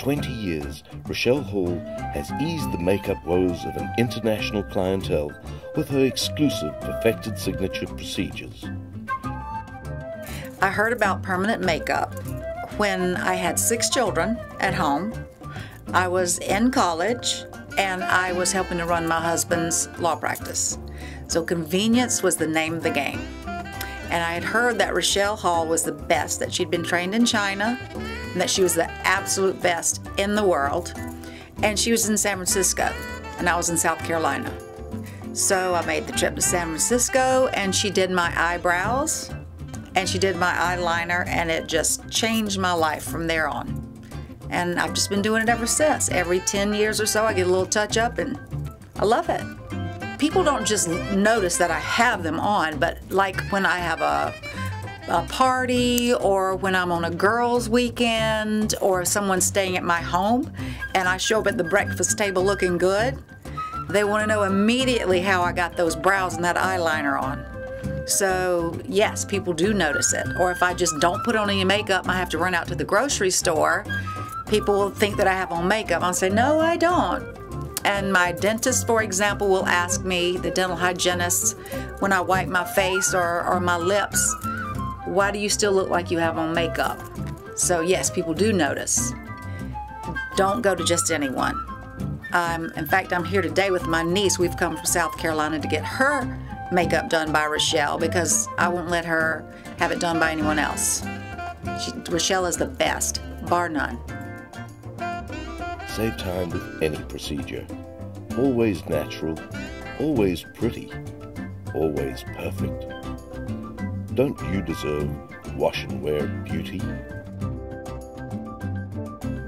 20 years, Rachell Hall has eased the makeup woes of an international clientele with her exclusive perfected signature procedures. I heard about permanent makeup when I had six children at home. I was in college and I was helping to run my husband's law practice. So convenience was the name of the game. And I had heard that Rachell Hall was the best, that she'd been trained in China, and that she was the absolute best in the world. And she was in San Francisco, and I was in South Carolina. So I made the trip to San Francisco, and she did my eyebrows, and she did my eyeliner, and it just changed my life from there on. And I've just been doing it ever since. Every 10 years or so, I get a little touch up, and I love it people don't just notice that I have them on, but like when I have a, a party or when I'm on a girls' weekend or someone's staying at my home and I show up at the breakfast table looking good, they want to know immediately how I got those brows and that eyeliner on. So, yes, people do notice it. Or if I just don't put on any makeup, I have to run out to the grocery store, people will think that I have on makeup. I'll say, no, I don't. And my dentist, for example, will ask me, the dental hygienist, when I wipe my face or, or my lips, why do you still look like you have on makeup? So, yes, people do notice. Don't go to just anyone. Um, in fact, I'm here today with my niece. We've come from South Carolina to get her makeup done by Rachell because I won't let her have it done by anyone else. She, Rachell is the best, bar none. Save time with any procedure. Always natural, always pretty, always perfect. Don't you deserve wash and wear beauty?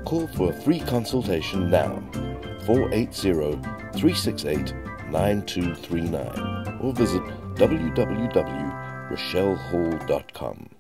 Call for a free consultation now 480 368 9239 or visit www.rachellhall.com.